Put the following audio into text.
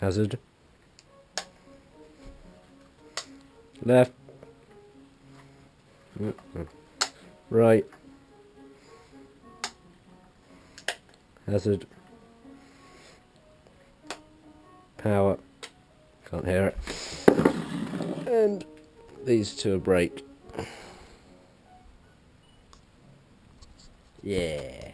hazard. Left. Right. Hazard. Power. Can't hear it. And these two are brake. Yeah.